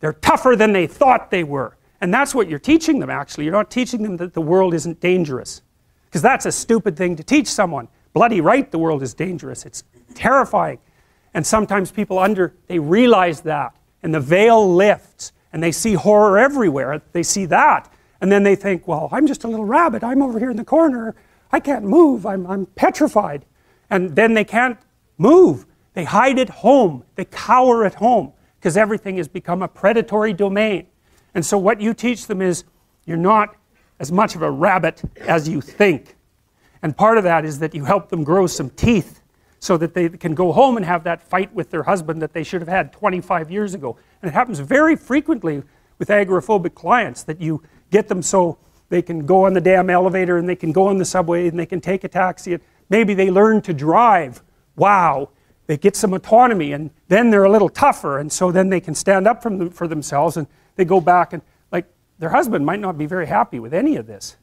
They're tougher than they thought they were. And that's what you're teaching them, actually. You're not teaching them that the world isn't dangerous. Because that's a stupid thing to teach someone. Bloody right, the world is dangerous. It's terrifying. And sometimes people under, they realize that. And the veil lifts. And they see horror everywhere. They see that. And then they think, well, I'm just a little rabbit. I'm over here in the corner. I can't move. I'm, I'm petrified. And then they can't move. They hide at home. They cower at home because everything has become a predatory domain. And so what you teach them is you're not as much of a rabbit as you think. And part of that is that you help them grow some teeth so that they can go home and have that fight with their husband that they should have had 25 years ago. And it happens very frequently with agoraphobic clients that you get them so they can go on the damn elevator and they can go on the subway and they can take a taxi. And maybe they learn to drive. Wow. They get some autonomy and then they're a little tougher and so then they can stand up them, for themselves and they go back and like their husband might not be very happy with any of this.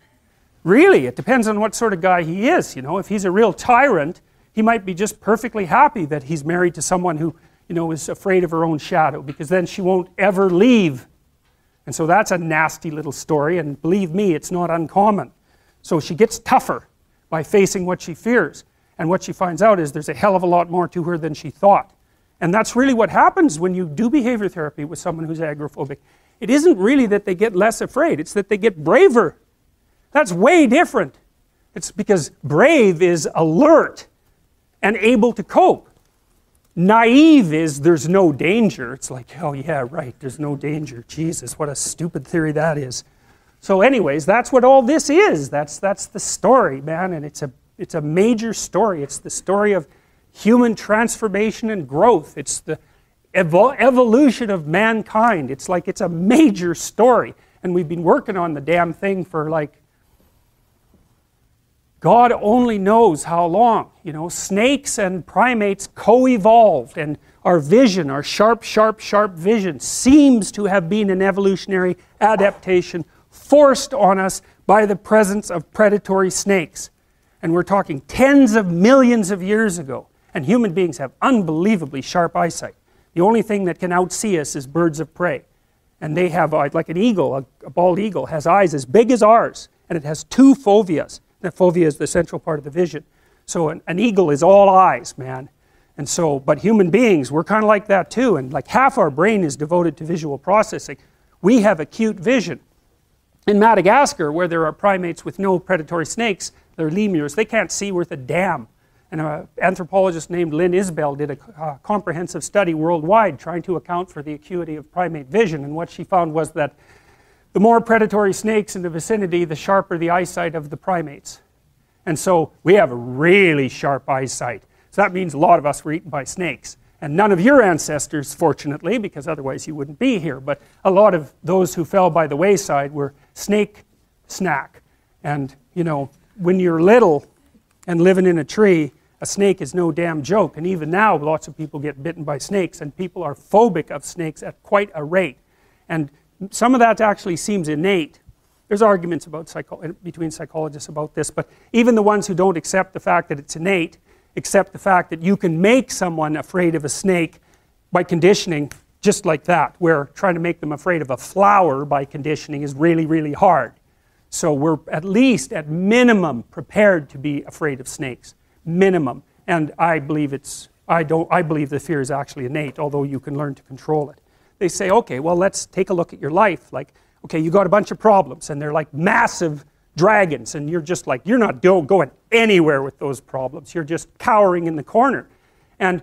Really, it depends on what sort of guy he is. You know, if he's a real tyrant, he might be just perfectly happy that he's married to someone who, you know, is afraid of her own shadow because then she won't ever leave. And so that's a nasty little story, and believe me, it's not uncommon. So she gets tougher by facing what she fears. And what she finds out is there's a hell of a lot more to her than she thought. And that's really what happens when you do behavior therapy with someone who's agoraphobic. It isn't really that they get less afraid, it's that they get braver. That's way different. It's because brave is alert and able to cope. Naive is there's no danger. It's like, oh, yeah, right, there's no danger. Jesus, what a stupid theory that is. So, anyways, that's what all this is. That's, that's the story, man, and it's a, it's a major story. It's the story of human transformation and growth. It's the evol evolution of mankind. It's like it's a major story. And we've been working on the damn thing for like, God only knows how long. You know, snakes and primates co evolved, and our vision, our sharp, sharp, sharp vision, seems to have been an evolutionary adaptation forced on us by the presence of predatory snakes. And we're talking tens of millions of years ago. And human beings have unbelievably sharp eyesight. The only thing that can outsee us is birds of prey. And they have, uh, like an eagle, a, bald eagle, has eyes as big as ours, and it has two foveas. The fovea is the central part of the vision. So an, an eagle is all eyes, man. And so, but human beings, we're kind of like that too. And like half our brain is devoted to visual processing. We have acute vision. In Madagascar, where there are primates with no predatory snakes, they're lemurs, they can't see worth a damn. And an anthropologist named Lynne Isbell did a uh, comprehensive study worldwide trying to account for the acuity of primate vision. And what she found was that the more predatory snakes in the vicinity, the sharper the eyesight of the primates. And so we have a really sharp eyesight. So that means a lot of us were eaten by snakes. And none of your ancestors, fortunately, because otherwise you wouldn't be here, but a lot of those who fell by the wayside were snake snack. And, you know, when you're little and living in a tree, a snake is no damn joke. And even now, lots of people get bitten by snakes, and people are phobic of snakes at quite a rate. And some of that actually seems innate. There's arguments about psycho between psychologists about this, but even the ones who don't accept the fact that it's innate accept the fact that you can make someone afraid of a snake by conditioning just like that, where trying to make them afraid of a flower by conditioning is really, really hard. So we're at least, at minimum, prepared to be afraid of snakes minimum. And I believe it's, I don't, I believe the fear is actually innate, although you can learn to control it. They say, okay, well, let's take a look at your life. Like, okay, you got a bunch of problems, and they're like massive dragons, and you're just like, you're not go, going anywhere with those problems. You're just cowering in the corner. And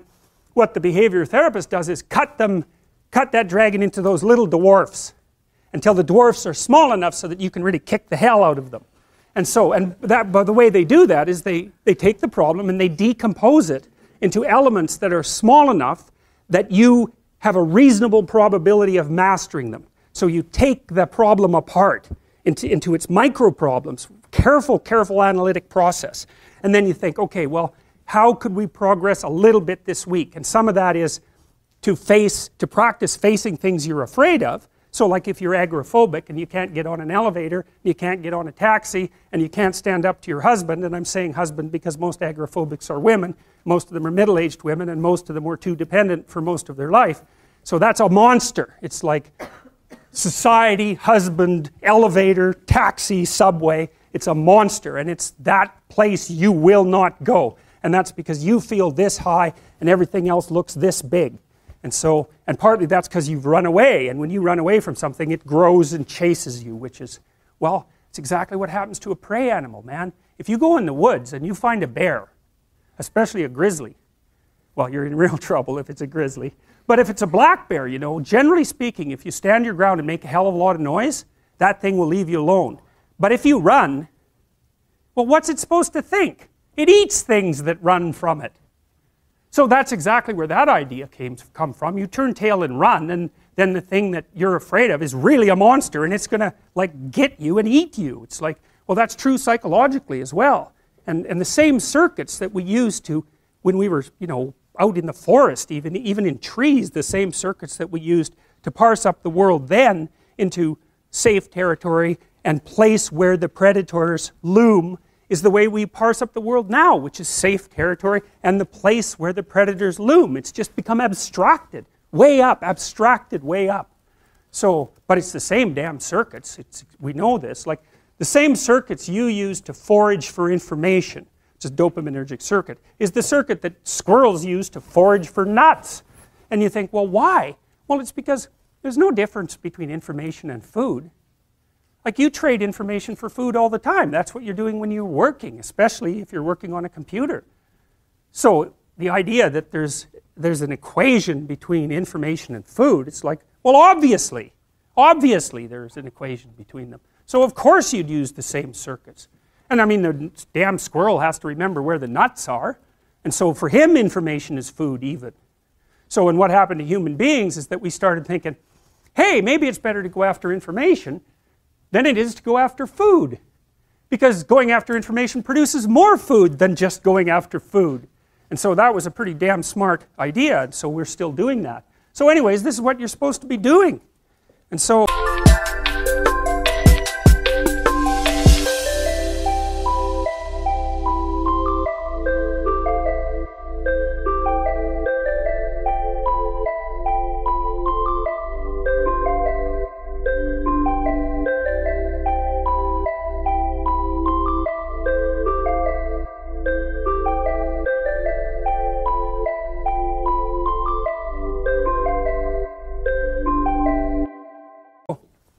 what the behavior therapist does is cut them, cut that dragon into those little dwarfs until the dwarfs are small enough so that you can really kick the hell out of them. And so, and that, but the way they do that is they, they take the problem and they decompose it into elements that are small enough that you have a reasonable probability of mastering them. So you take the problem apart into, into its micro problems, careful, careful analytic process. And then you think, okay, well, how could we progress a little bit this week? And some of that is to face, to practice facing things you're afraid of, so like if you're agoraphobic and you can't get on an elevator, you can't get on a taxi, and you can't stand up to your husband, and I'm saying husband because most agoraphobics are women, most of them are middle-aged women, and most of them were too dependent for most of their life. So that's a monster. It's like society, husband, elevator, taxi, subway. It's a monster, and it's that place you will not go. And that's because you feel this high and everything else looks this big. And so, and partly that's because you've run away, and when you run away from something, it grows and chases you, which is, well, it's exactly what happens to a prey animal, man. If you go in the woods and you find a bear, especially a grizzly, well, you're in real trouble if it's a grizzly. But if it's a black bear, you know, generally speaking, if you stand your ground and make a hell of a lot of noise, that thing will leave you alone. But if you run, well, what's it supposed to think? It eats things that run from it. So that's exactly where that idea came come from. You turn tail and run, and then the thing that you're afraid of is really a monster, and it's going to like get you and eat you. It's like, well, that's true psychologically as well. And, and the same circuits that we used to, when we were, you know, out in the forest, even, even in trees, the same circuits that we used to parse up the world then into safe territory and place where the predators loom is the way we parse up the world now, which is safe territory and the place where the predators loom. It's just become abstracted, way up, abstracted way up. So, but it's the same damn circuits. It's, we know this. Like the same circuits you use to forage for information which is dopaminergic circuit, is the circuit that squirrels use to forage for nuts. And you think, well, why? Well, it's because there's no difference between information and food. Like you trade information for food all the time. That's what you're doing when you're working, especially if you're working on a computer. So the idea that there's, there's an equation between information and food, it's like, well, obviously, obviously there's an equation between them. So of course you'd use the same circuits. And I mean, the damn squirrel has to remember where the nuts are. And so for him, information is food, even. So, and what happened to human beings is that we started thinking, hey, maybe it's better to go after information than it is to go after food. Because going after information produces more food than just going after food. And so that was a pretty damn smart idea, and so we're still doing that. So, anyways, this is what you're supposed to be doing. And so.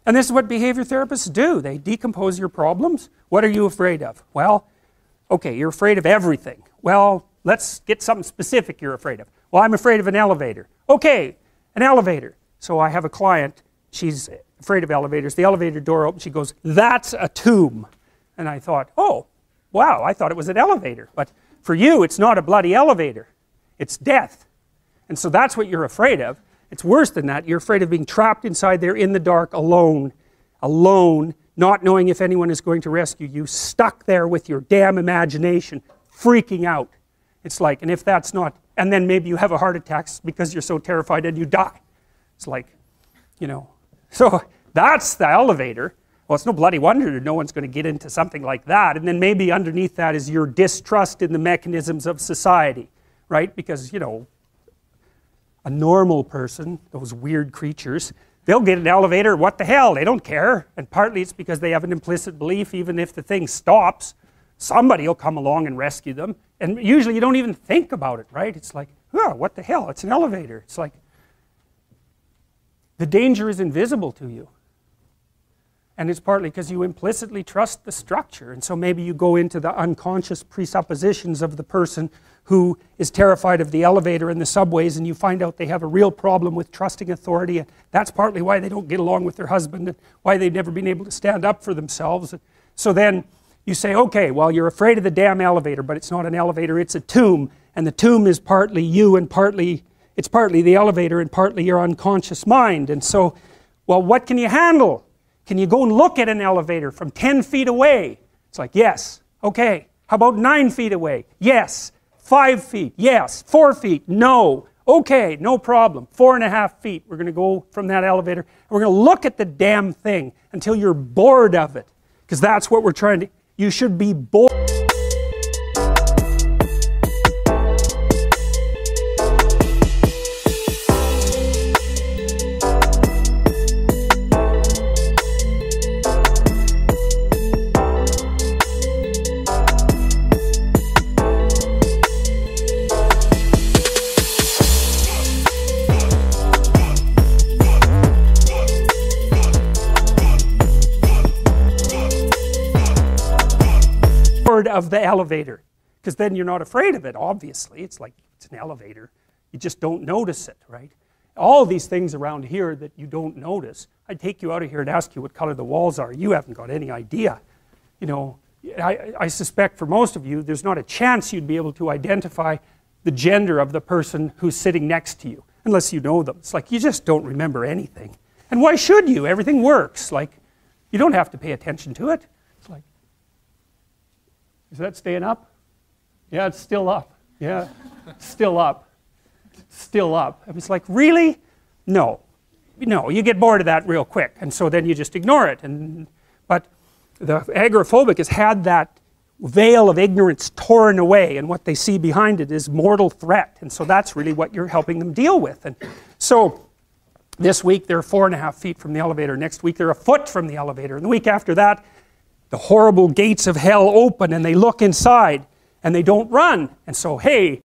And this is what behavior therapists do. They decompose your problems. What are you afraid of? Well, okay, you're afraid of everything. Well, let's get something specific you're afraid of. Well, I'm afraid of an elevator. Okay, an elevator. So I have a client, she's afraid of elevators. The elevator door opens, she goes, That's a tomb. And I thought, Oh, wow, I thought it was an elevator. But for you, it's not a bloody elevator, it's death. And so that's what you're afraid of. It's worse than that. You're afraid of being trapped inside there in the dark alone, alone, not knowing if anyone is going to rescue you, stuck there with your damn imagination, freaking out. It's like, and if that's not, and then maybe you have a heart attack because you're so terrified and you die. It's like, you know. So that's the elevator. Well, it's no bloody wonder no one's going to get into something like that. And then maybe underneath that is your distrust in the mechanisms of society, right? Because, you know, a normal person, those weird creatures, they'll get an elevator, what the hell, they don't care. And partly it's because they have an implicit belief, even if the thing stops, somebody will come along and rescue them. And usually you don't even think about it, right? It's like, oh, what the hell, it's an elevator. It's like, the danger is invisible to you. And it's partly because you implicitly trust the structure. And so maybe you go into the unconscious presuppositions of the person who is terrified of the elevator and the subways, and you find out they have a real problem with trusting authority. And that's partly why they don't get along with their husband and why they've never been able to stand up for themselves. So then you say, okay, well, you're afraid of the damn elevator, but it's not an elevator, it's a tomb. And the tomb is partly you and partly, it's partly the elevator and partly your unconscious mind. And so, well, what can you handle? Can you go and look at an elevator from 10 feet away? It's like, yes. Okay. How about nine feet away? Yes. Five feet, yes. Four feet, no. Okay, no problem. Four and a half feet. We're going to go from that elevator and we're going to look at the damn thing until you're bored of it. Because that's what we're trying to. You should be bored. Of the elevator because then you're not afraid of it obviously. It's like it's an elevator. You just don't notice it right? All these things around here that you don't notice i'd take you out of here and ask you what color the walls are. You haven't got any idea. You know I, I suspect for most of you there's not a chance you'd be able to identify the gender of the person who's sitting next to you unless you know them. It's like you just don't remember anything. And why should you? Everything works. Like you don't have to pay attention to it. It's like is that staying up yeah, it's still up. Yeah, still up. Still up. It's like, really? No. No, you get bored of that real quick. And so then you just ignore it. And, but the agoraphobic has had that veil of ignorance torn away, and what they see behind it is mortal threat. And so that's really what you're helping them deal with. And so this week they're four and a half feet from the elevator. Next week they're a foot from the elevator. And the week after that, the horrible gates of hell open and they look inside and they don't run. And so, hey,